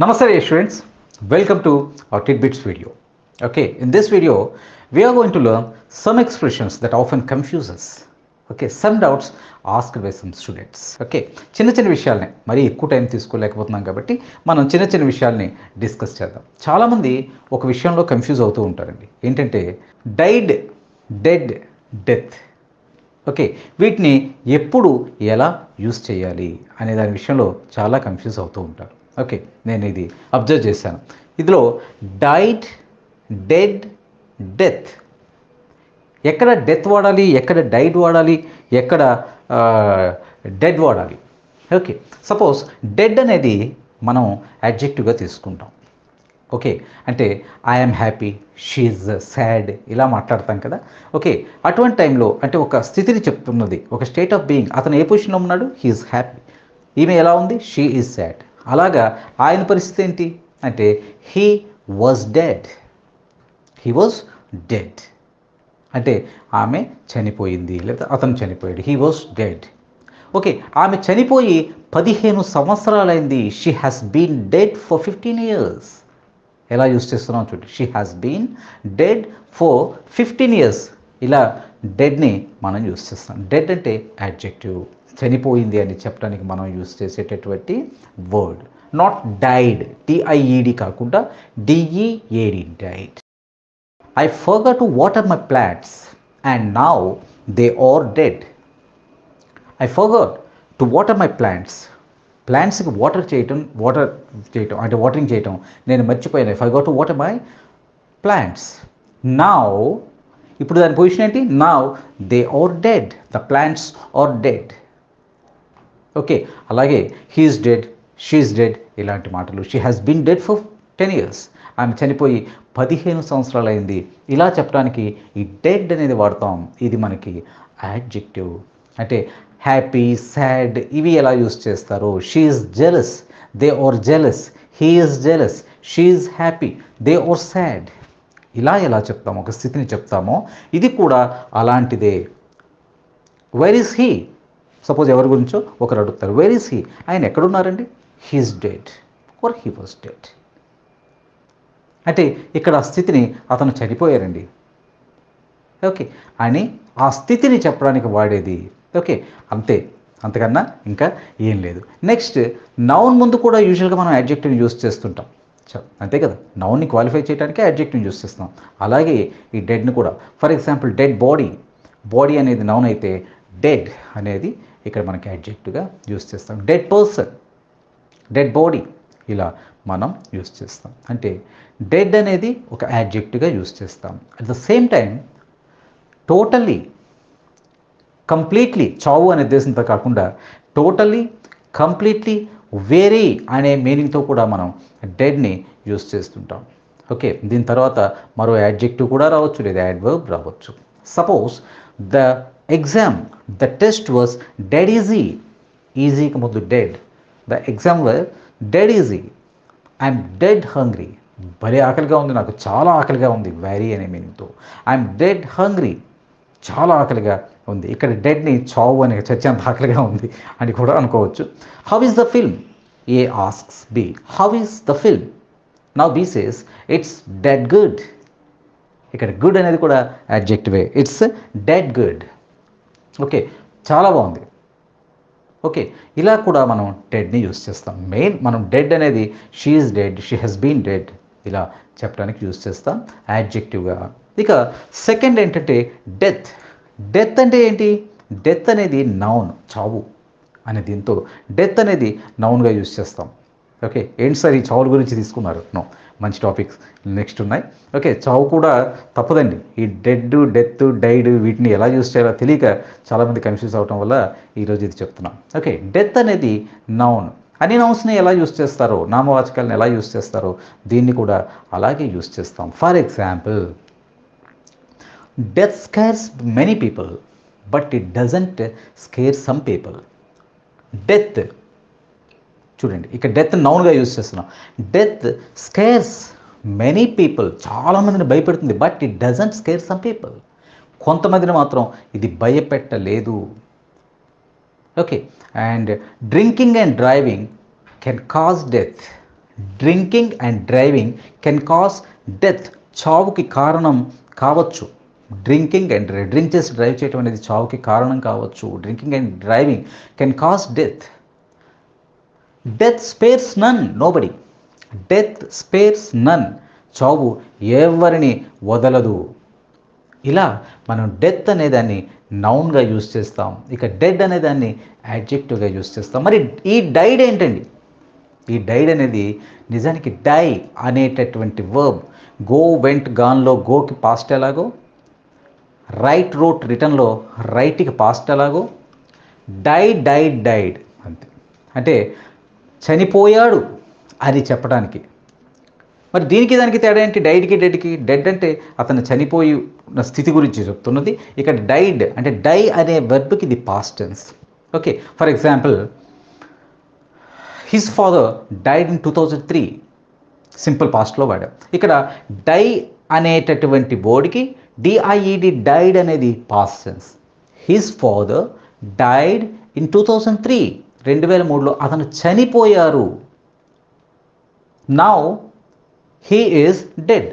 Namaste dear students, welcome to our tidbits video. Okay, in this video, we are going to learn some expressions that often confuse us. Okay some doubts ask by some students okay చిన్న చిన్న విషయాలని మరీ ఎక్కువ time తీసుకోలేకపోతున్నాం కాబట్టి మనం చిన్న చిన్న విషయాల్ని డిస్కస్ చేద్దాం చాలామంది ఒక విషయంలో కన్ఫ్యూజ్ అవుతూ ఉంటారండి ఏంటంటే డైడ్ డెడ్ డెత్ ఓకే వీటిని ఎప్పుడు ఎలా యూస్ చేయాలి అనే దాని విషయంలో చాలా కన్ఫ్యూజ్ అవుతూ ఉంటారు ఓకే నేను ఇది అబ్జర్వ్ చేశాను. ఇందులో డైట్ డెడ్ డెత్ ఎక్కడ డెత్ వాడాలి ఎక్కడ డైట్ వాడాలి ఎక్కడ డెడ్ వాడాలి. ఓకే సపోజ్ డెడ్ అనేది మనం అడ్జెక్టివ్గా తీసుకుంటాం. ఓకే అంటే ఐఎమ్ హ్యాపీ షీఈ్ సాడ్ ఇలా మాట్లాడతాం కదా. ఓకే అటువంటి టైంలో అంటే ఒక స్థితిని చెప్తున్నది ఒక స్టేట్ ఆఫ్ బీయింగ్ అతను ఏ పొజిషన్లో ఉన్నాడు? హీఈస్ హ్యాపీ ఈమె ఎలా ఉంది? షీ ఈజ్ సాడ్ అలాగా ఆయన పరిస్థితి ఏంటి? అంటే he was dead he was dead అంటే ఆమె చనిపోయింది లేదా అతను చనిపోయాడు. హీ వాజ్ డెడ్ ఓకే ఆమె చనిపోయి పదిహేను సంవత్సరాలైంది. She has been dead for fifteen years ఎలా యూస్ చేస్తున్నాం చూడండి she has been dead for fifteen years ఇలా డెడ్ని మనం యూస్ చేస్తాం డెడ్ అంటే యాడ్జెక్టివ్ చనిపోయింది అని చెప్పడానికి మనం యూస్ చేసేటటువంటి word. Not died T I E D కాకుండా D E A D died I forgot to water my plants and now they are dead I forgot to water my plants ప్లాంట్స్కి water చేయటం water చేయటం అంటే watering చేయటం. నేను మర్చిపోయాను. I forgot to water my plants now ఇప్పుడు దాని position ఏంటి? Now they are dead the plants are dead okay అలాగే హీఈస్ డెడ్ షీఈస్ డెడ్ ఇలాంటి మాటలు. She has been dead for ten years ఆమె చనిపోయి పదిహేను సంవత్సరాలు అయింది ఇలా చెప్పడానికి ఈ డెడ్ అనేది వాడతాం. ఇది మనకి యాడ్జెక్టివ్ అంటే హ్యాపీ సాడ్ ఇవి ఎలా యూస్ చేస్తారు? She's jealous they are jealous he's jealous she's happy they are sad ఇలా ఎలా చెప్తామో ఒక స్థితిని చెప్తామో ఇది కూడా అలాంటిదే. వెర్ ఈస్ హీ సపోజ్ ఎవరి గురించో ఒకరు అడుగుతారు. వేర్ ఈస్ హీ ఆయన ఎక్కడున్నారండి? He's dead or he was dead అంటే ఇక్కడ ఆ స్థితిని అతను చనిపోయారండి. ఓకే అని ఆ స్థితిని చెప్పడానికి వాడేది. ఓకే అంతే. అంతకన్నా ఇంకా ఏం లేదు. నెక్స్ట్ నౌన్ ముందు కూడా యూజువల్గా మనం అడ్జెక్టివ్ యూస్ చేస్తుంటాం. చ- అంతే కదా. నౌన్ని క్వాలిఫై చేయడానికి అడ్జెక్టివ్ యూస్ చేస్తాం అలాగే ఈ డెడ్ని కూడా. For example dead body body అనేది నౌన్ అయితే డెడ్ అనేది ఇక్కడ మనకి అడ్జెక్టివ్గా యూస్ చేస్తాం. డెడ్ పర్సన్ డెడ్ బాడీ ఇలా మనం యూస్ చేస్తాం. అంటే డెడ్ అనేది ఒక యాడ్జెక్టివ్గా యూస్ చేస్తాం. At the same time totally completely చావు అనే ఉద్దేశంతో కాకుండా టోటల్లీ కంప్లీట్లీ వేరీ అనే మీనింగ్తో కూడా మనం డెడ్ని యూస్ చేస్తుంటాం. ఓకే దీని తర్వాత మరో యాడ్జెక్టివ్ కూడా రావచ్చు లేదా యాడ్వర్బ్ రావచ్చు. Suppose the exam the test was dead easy ఈజీకి ముందు dead the exam were dead easy I'm dead hungry భలే ఆకలిగా ఉంది నాకు చాలా ఆకలిగా ఉంది వెరీ అనే మీనింగ్తో ఐఎమ్ డెడ్ హంగ్రీ చాలా ఆకలిగా ఉంది ఇక్కడ డెడ్ని చావు అని చచ్చేంత ఆకలిగా ఉంది అని కూడా అనుకోవచ్చు how is the film A asks B how is the film now B says it's dead good ఇక్కడ గుడ్ అనేది కూడా అడ్జెక్టివే ఇట్స్ డెడ్ గుడ్ ఓకే చాలా బాగుంది. ఓకే ఇలా కూడా మనం డెడ్ని యూస్ చేస్తాం. మెయిన్ మనం డెడ్ అనేది she's dead she has been dead ఇలా చెప్పడానికి యూస్ చేస్తాం యాడ్జెక్టివ్గా ఇక సెకండ్ ఏంటంటే డెత్ డెత్ అంటే ఏంటి? డెత్ అనేది నౌన్ చావు అనే దీంతో డెత్ అనేది నౌన్గా యూస్ చేస్తాం. ఓకే ఏంటి సార్ ఈ చావుల గురించి తీసుకున్నారు? నో మంచి టాపిక్స్ నెక్స్ట్ ఉన్నాయి. ఓకే చావు కూడా తప్పదండి. ఈ డెడ్ డెత్ డైడ్ వీటిని ఎలా యూస్ చేయాలో తెలియక చాలామంది కన్ఫ్యూజ్ అవటం వల్ల ఈరోజు ఇది చెప్తున్నాం. ఓకే డెత్ అనేది నౌన్. అన్ని నౌన్స్ని ఎలా యూస్ చేస్తారో నామవాచకాలను ఎలా యూస్ చేస్తారో దీన్ని కూడా అలాగే యూస్ చేస్తాం. For example death scares many people but it doesn't scare some people. Death చూడండి ఇక్కడ డెత్ నౌన్గా యూజ్ చేస్తున్నాం. డెత్ స్కేర్స్ మెనీ పీపుల్ చాలామందిని భయపెడుతుంది but it doesn't scare some people కొంతమందిని మాత్రం ఇది భయపెట్టలేదు. Okay and drinking and driving can cause death drinking and driving can cause death చావుకి కారణం కావచ్చు. డ్రింకింగ్ అండ్ డ్రింక్ చేసి డ్రైవ్ చేయడం అనేది చావుకి కారణం కావచ్చు. Drinking and driving can cause death death spares none nobody death spares none చావు ఎవరిని వదలదు. ఇలా మనం డెత్ అనేదాన్ని నౌన్గా యూజ్ చేస్తాం. ఇక డెడ్ అనేదాన్ని యాడ్జెక్టివ్గా యూజ్ చేస్తాం. మరి ఈ డైడ్ ఏంటండి? ఈ డైడ్ అనేది నిజానికి డై అనేటటువంటి వర్బ్ గో వెంట్ గాన్లో గోకి పాస్ట్ ఎలాగో? రైట్ రోట్ రిటర్న్లో రైట్కి పాస్ట్ ఎలాగో? డై డైడ్ డైడ్ అంతే. అంటే చనిపోయాడు అని చెప్పడానికి. మరి దీనికి దానికి తేడా ఏంటి? డైడ్కి డెడ్కి డెడ్ అంటే అతను చనిపోయి ఉన్న స్థితి గురించి చెప్తున్నది. ఇక్కడ డైడ్ అంటే డై అనే వెర్బ్కి ఇది past tense. Okay for example his father died in two thousand three. Simple పాస్ట్లో వాడాం. ఇక్కడ డై అనేటటువంటి బోర్డుకి D I E D died అనేది past tense his father died in two thousand three. రెండు వేల మూడులో అతను చనిపోయారు. నౌ హీ ఈజ్ డెడ్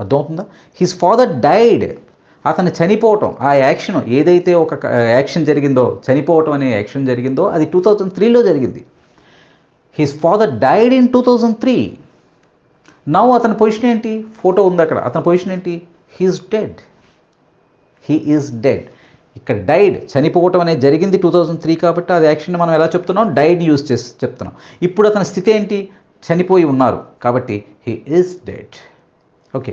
అర్థమవుతుందా? హిస్ ఫాదర్ డైడ్ అతను చనిపోవటం ఆ యాక్షన్ ఏదైతే ఒక యాక్షన్ జరిగిందో చనిపోవటం అనే యాక్షన్ జరిగిందో అది టూ థౌజండ్ త్రీలో జరిగింది. His father died in two thousand three. Now అతని పొజిషన్ ఏంటి? ఫోటో ఉంది అక్కడ. అతని పొజిషన్ ఏంటి? He's dead he is dead ఇక్కడ డైడ్ చనిపోవటం అనేది జరిగింది టూ థౌజండ్ త్రీ కాబట్టి అది యాక్షన్ మనం ఎలా చెప్తున్నాం? డైడ్ యూజ్ చేసి చెప్తున్నాం. ఇప్పుడు అతని స్థితి ఏంటి? చనిపోయి ఉన్నారు కాబట్టి he is dead okay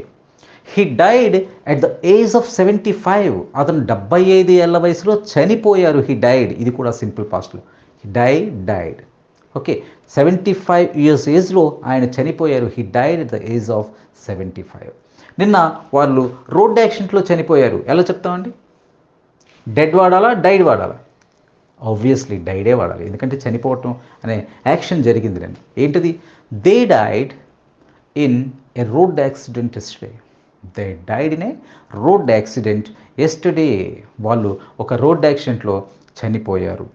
he died at the age of seventy five అతను డెబ్బై ఐదు ఏళ్ళ వయసులో చనిపోయారు. హీ డైడ్ ఇది కూడా సింపుల్ పాస్ట్లో. He die died okay seventy five years ఏజ్లో ఆయన చనిపోయారు. He died at the age of seventy five నిన్న వాళ్ళు రోడ్ యాక్సిడెంట్లో చనిపోయారు. ఎలా చెప్తామండి? డెడ్ వాడాలా డైడ్ వాడాలా? ఆబ్వియస్లీ డైడే వాడాలి. ఎందుకంటే చనిపోవటం అనే యాక్షన్ జరిగింది నేను ఏంటిది? They died in a road accident yesterday they died in a road accident yesterday వాళ్ళు ఒక రోడ్ యాక్సిడెంట్లో చనిపోయారు.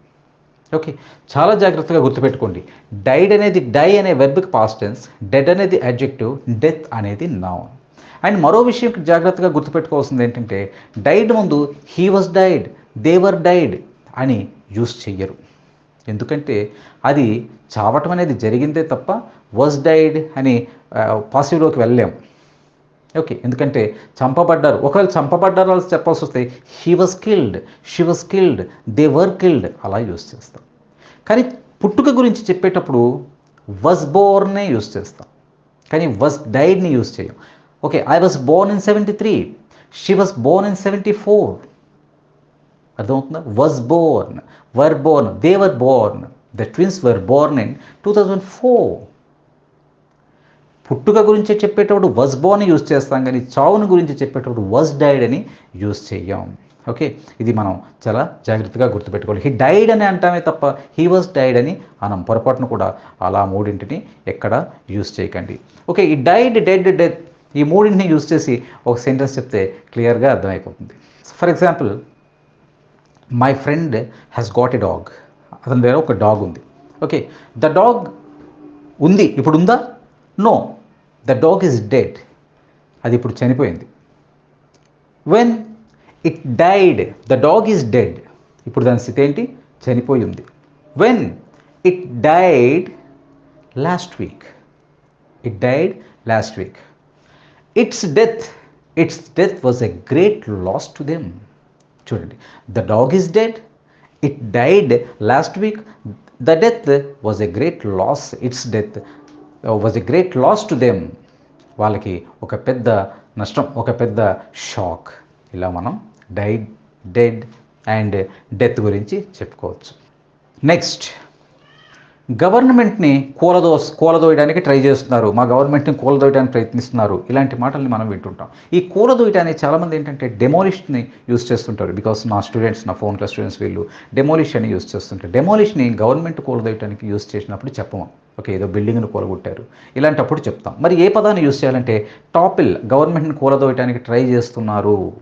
ఓకే చాలా జాగ్రత్తగా గుర్తుపెట్టుకోండి. డైడ్ అనేది డై అనే వెర్బ్కి పాస్టెన్స్ డెడ్ అనేది అడ్జెక్టివ్ డెత్ అనేది నౌన్ అండ్ మరో విషయం జాగ్రత్తగా గుర్తుపెట్టుకోవాల్సింది ఏంటంటే డైడ్ ముందు he was died they were died అని యూస్ చెయ్యరు. ఎందుకంటే అది చావటం అనేది జరిగిందే తప్ప వాజ్ డైడ్ అని పాసివ్లోకి వెళ్ళలేం. ఓకే ఎందుకంటే చంపబడ్డారు. ఒకవేళ చంపబడ్డారు వాళ్ళు చెప్పాల్సి వస్తే he was killed she was killed they were killed అలా యూస్ చేస్తాం. కానీ పుట్టుక గురించి చెప్పేటప్పుడు వజ్ బోర్నే యూస్ చేస్తాం. కానీ వజ్ డైడ్ని యూస్ చేయం. Okay I was born in seventy three she was born in seventy four అర్థమవుతుందా? Was born were born they were born the twins were born in two thousand four పుట్టుక గురించి చెప్పేటప్పుడు was Born use చేస్తాం కానీ చావును గురించి చెప్పేటప్పుడు was died అని యూజ్ చేయం. ఓకే ఇది మనం చాలా జాగ్రత్తగా గుర్తుపెట్టుకోవాలి. హీ డైడ్ అని అంటామే తప్ప హీ వాజ్ డైడ్ అని మనం పొరపాటును కూడా అలా మూడింటిని ఎక్కడ యూజ్ చేయకండి. ఓకే ఈ డైడ్ డెడ్ డెత్ ఈ మూడింటిని యూజ్ చేసి ఒక సెంటెన్స్ చెప్తే క్లియర్గా అర్థమైపోతుంది. For example my friend has got a dog అతని దగ్గర ఒక డాగ్ ఉంది. ఓకే ద డాగ్ ఉంది. ఇప్పుడు ఉందా? No the dog is dead అది ఇప్పుడు చనిపోయింది. When it died the dog is dead ఇప్పుడు దాని స్థితి ఏంటి? చనిపోయి ఉంది. When it died last week it died last week its death its death was a great loss to them చూడండి. The dog is dead it died last week the death was a great loss its death was a great loss to them వాళ్ళకి ఒక పెద్ద నష్టం ఒక పెద్ద shock ఇలా మనం died dead and death గురించి చెప్పుకోవచ్చు. నెక్స్ట్ గవర్నమెంట్ని కూలదో కూలదోయడానికి ట్రై చేస్తున్నారు. మా గవర్నమెంట్ని కూలదోయడానికి ప్రయత్నిస్తున్నారు. ఇలాంటి మాటల్ని మనం వింటుంటాం. ఈ కూలదోయటానికి చాలామంది ఏంటంటే డెమోలిష్ని యూస్ చేస్తుంటారు. బికాస్ నా స్టూడెంట్స్ నా ఫోన్ క్లాస్ స్టూడెంట్స్ వీళ్ళు డెమోలిష్ అని యూస్ చేస్తుంటారు. డెమోలిష్ని గవర్నమెంట్ కూలదోయటానికి యూస్ చేసినప్పుడు చెప్పము. ఓకే ఏదో బిల్డింగ్ను కూలగొట్టారు. ఇలాంటప్పుడు చెప్తాం. మరి ఏ పదాన్ని యూస్ చేయాలంటే టాపిల్ గవర్నమెంట్ని కూలదోయటానికి ట్రై చేస్తున్నారు.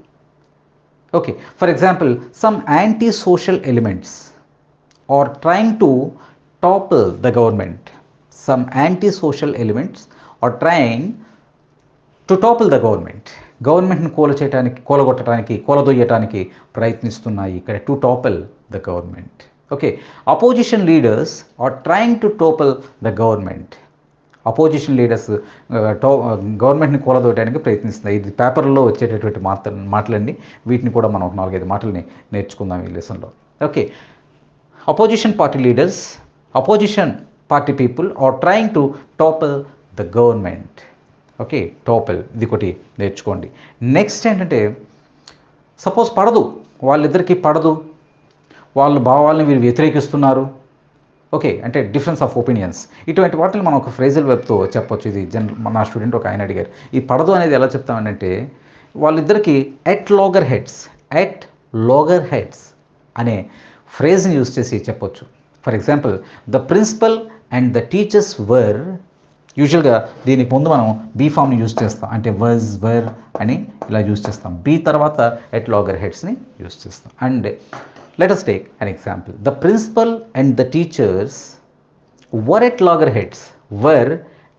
Okay for example some anti social elements are trying to topple the government some anti-social elements are trying to topple the government గవర్నమెంట్ని కూల చేయడానికి కూలగొట్టడానికి కూలదొయ్యటానికి ప్రయత్నిస్తున్నాయి. ఇక్కడ to topple the government okay opposition leaders are trying to topple the government opposition leaders to గవర్నమెంట్ని కూలదోయడానికి ప్రయత్నిస్తున్నాయి. ఇది పేపర్లో వచ్చేటటువంటి మాట మాటలన్నీ వీటిని కూడా మనం ఒక నాలుగైదు మాటలని నేర్చుకుందాం ఈ లెసన్లో. Okay opposition party leaders opposition party people are trying to topple the government okay topple ఇది ఒకటి నేర్చుకోండి. నెక్స్ట్ ఏంటంటే సపోజ్ పడదు. వాళ్ళిద్దరికీ పడదు. వాళ్ళ భావాలను వీరు వ్యతిరేకిస్తున్నారు. ఓకే అంటే డిఫరెన్స్ ఆఫ్ ఒపీనియన్స్ ఇటువంటి వాటిని మనం ఒక ఫ్రేజల్ వెబ్తో చెప్పొచ్చు. ఇది జనరల్ నా స్టూడెంట్ ఒక ఆయన అడిగారు. ఈ పడదు అనేది ఎలా చెప్తామంటే వాళ్ళిద్దరికి at loggerheads at loggerheads అనే ఫ్రేజ్ని యూజ్ చేసి చెప్పొచ్చు. For example the principal and the teachers were యూజువల్గా దీనికి ముందు మనం బీ ఫామ్ని యూజ్ చేస్తాం. అంటే వర్జ్ వర్ అని ఇలా యూజ్ చేస్తాం. బీ తర్వాత ఎట్ లాగర్ హెడ్స్ని యూజ్ చేస్తాం. And let take an example. The principal and the teachers were at loggerheads were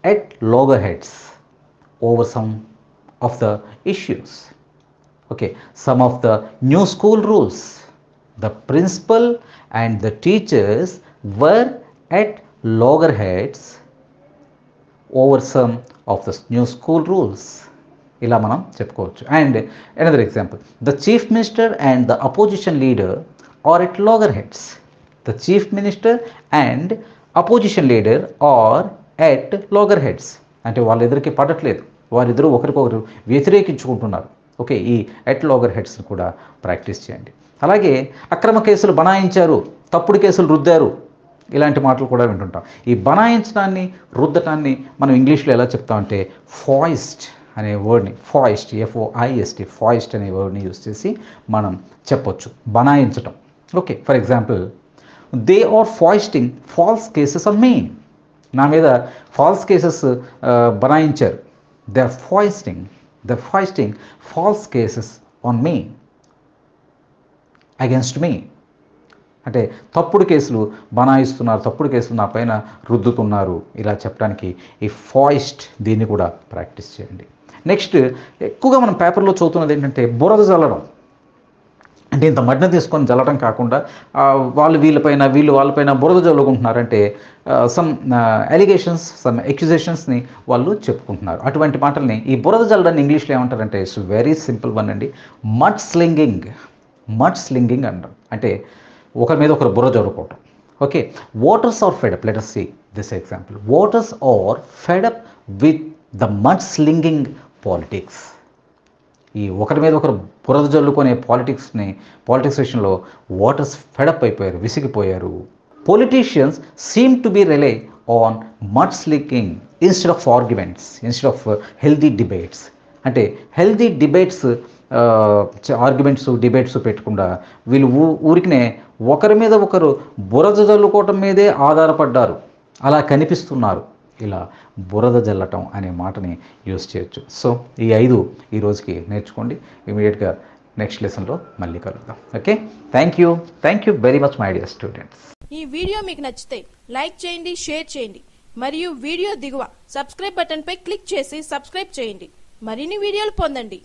at loggerheads over some of the issues. Okay some of the new school rules. The principal and the teachers were at loggerheads over some of the new school rules. ఇలా మనం చెప్పుకోవచ్చు. And another example the chief minister and the opposition leader are at loggerheads the chief minister and opposition leader are at loggerheads అంటే వాళ్ళిద్దరికి పడట్లేదు. వారిద్దరూ ఒకరికొకరు వ్యతిరేకించుకుంటున్నారు. Okay ఈ ఎట్ లోగర్ హెడ్స్ని కూడా ప్రాక్టీస్ చేయండి. అలాగే అక్రమ కేసులు బనాయించారు తప్పుడు కేసులు రుద్దారు ఇలాంటి మాటలు కూడా వింటుంటాం. ఈ బనాయించడాన్ని రుద్దటాన్ని మనం ఇంగ్లీష్లో ఎలా చెప్తామంటే ఫాయిస్ట్ అనే వర్డ్ని ఫాయిస్ట్ ఎఫ్ఓఐఎస్టీ ఫాయిస్ట్ అనే వర్డ్ని యూస్ చేసి మనం చెప్పొచ్చు. బనాయించటం. Okay for example they are foisting false cases on me. నా మీద false cases బనాయించారు. They are foisting the foisting false cases on me. Against me. అంటే తప్పుడు కేసులు బనాయిస్తున్నారు తప్పుడు కేసులు నా పైన రుద్దుతున్నారు. ఇలా చెప్పడానికి ఈ ఫాయిస్ట్ దీన్ని కూడా ప్రాక్టీస్ చేయండి. నెక్స్ట్ ఎక్కువగా మనం పేపర్లో చదువుతున్నది ఏంటంటే బురద చల్లడం అంటే ఇంత మడ్డ తీసుకొని జల్లడం కాకుండా వాళ్ళు వీళ్ళపైన వీళ్ళు వాళ్ళపైన బురద జల్లుకుంటున్నారంటే సమ్ ఎలిగేషన్స్ సమ్ ఎక్యుజేషన్స్ని వాళ్ళు చెప్పుకుంటున్నారు. అటువంటి మాటల్ని ఈ బురద జల్లడాన్ని ఇంగ్లీష్లో ఏమంటారంటే ఇట్స్ వెరీ సింపుల్ వన్ అండి మడ్ స్లింగింగ్ మడ్ స్లింగింగ్ అంటారు. అంటే ఒకరి మీద ఒకరు బుర్ర జరుపుకోవటం. Okay? Voters are fed up let us see this example voters are fed up with the mud slinging politics ఈ ఒకరి మీద ఒకరు బురద జల్లుకునే పాలిటిక్స్ని పాలిటిక్స్ విషయంలో వాటర్స్ ఫెడప్ అయిపోయారు విసిగిపోయారు. Politicians seem to be rely on mud slinging instead of arguments instead of healthy debates అంటే హెల్దీ డిబేట్స్ ఆర్గ్యుమెంట్స్ డిబేట్స్ పెట్టకుండా వీళ్ళు ఊ ఊరికినే ఒకరి మీద ఒకరు బురద జల్లుకోవటం మీదే ఆధారపడ్డారు. అలా కనిపిస్తున్నారు. ఇలా బురద జల్లటం అనే మాటని యూస్ చేయొచ్చు. సో ఈ ఐదు ఈ రోజుకి నేర్చుకోండి. ఇమీడియట్గా నెక్స్ట్ లెసన్లో మళ్ళీ కలుద్దాం. Okay? Thank you thank you very much my dear students ఈ వీడియో మీకు నచ్చితే లైక్ చేయండి షేర్ చేయండి. మరియు వీడియో దిగువ సబ్స్క్రైబ్ బటన్పై క్లిక్ చేసి సబ్స్క్రైబ్ చేయండి. మరిన్ని వీడియోలు పొందండి.